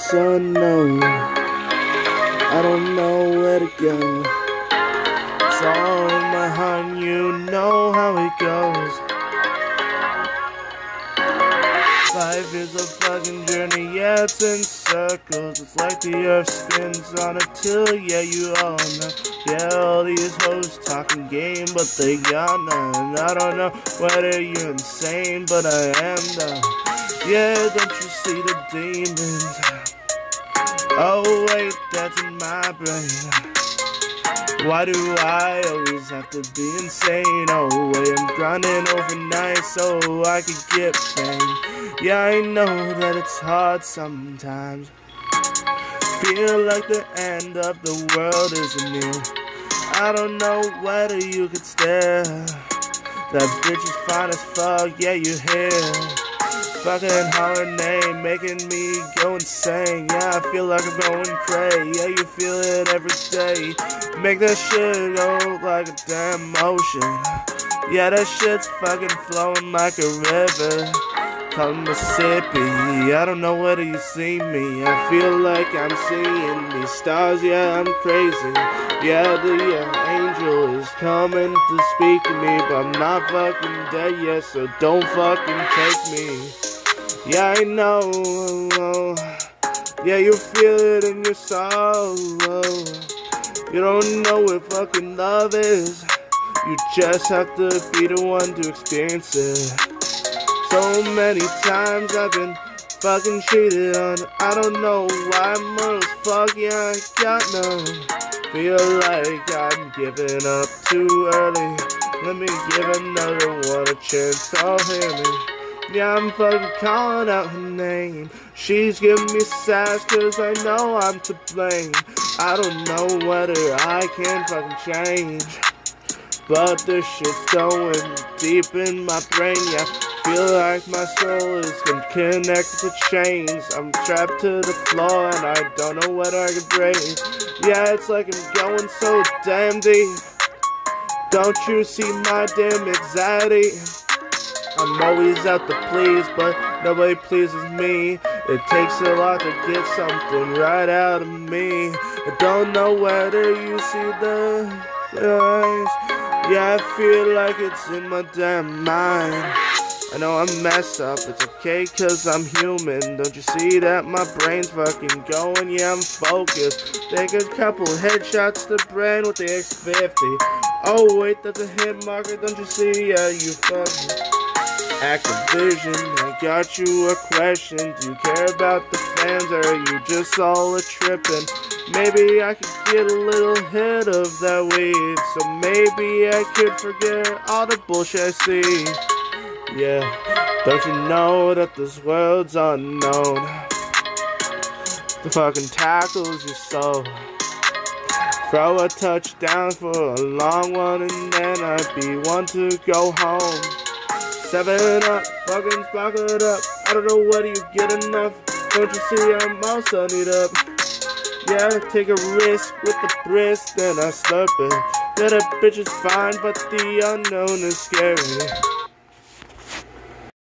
It's unknown. I don't know where to go. It's all in my heart, you know how it goes. Life is a fucking journey, yeah, it's in circles. It's like the earth spins on a till, yeah, you all know. Yeah, all these hoes talking game, but they got none. I don't know whether you're insane, but I am though. Yeah, don't you see the demons? Oh wait, that's in my brain. Why do I always have to be insane? Oh I'm grinding overnight so I could get fame. Yeah, I know that it's hard sometimes. Feel like the end of the world is near. I don't know whether you could stare. That bitch is fine as fuck, yeah, you hear. Fucking holler name, making me go insane. Yeah, I feel like I'm going crazy. Yeah, you feel it every day. Make that shit go like a damn ocean. Yeah, that shit's fucking flowing like a river. Call Mississippi. I don't know whether you see me. I feel like I'm seeing these stars. Yeah, I'm crazy. Yeah, the uh, angel is coming to speak to me, but I'm not fucking dead yet, so don't fucking take me. Yeah, I know. Yeah, you feel it in your soul. You don't know what fucking love is. You just have to be the one to experience it. So many times I've been fucking cheated on. I don't know why I'm fuck. Yeah, I got none. Feel like I'm giving up too early. Let me give another one a chance. I'll hear me. Yeah, I'm fucking calling out her name. She's giving me sass cause I know I'm to blame. I don't know whether I can fucking change. But this shit's going deep in my brain, yeah. Feel like my soul is connected to chains. I'm trapped to the floor and I don't know what I can breathe. Yeah, it's like I'm going so damn deep. Don't you see my damn anxiety? I'm always out to please, but nobody pleases me. It takes a lot to get something right out of me. I don't know whether you see the eyes. Yeah, I feel like it's in my damn mind. I know I'm messed up, it's okay cause I'm human Don't you see that my brain's fucking going? Yeah, I'm focused Take a couple headshots to brain with the X50 Oh wait, that's a hit marker, don't you see? Yeah, you fucking Activision, I got you a question. Do you care about the fans or are you just all a trippin'? Maybe I could get a little hit of that weed. So maybe I could forget all the bullshit I see. Yeah, don't you know that this world's unknown? The fucking tackles you so. Throw a touchdown for a long one and then I'd be one to go home. Seven up, fucking sparkled up. I don't know whether you get enough. Don't you see I'm all sunnied up? Yeah, take a risk with the brisk, then I slurp it. Yeah, that bitch is fine, but the unknown is scary.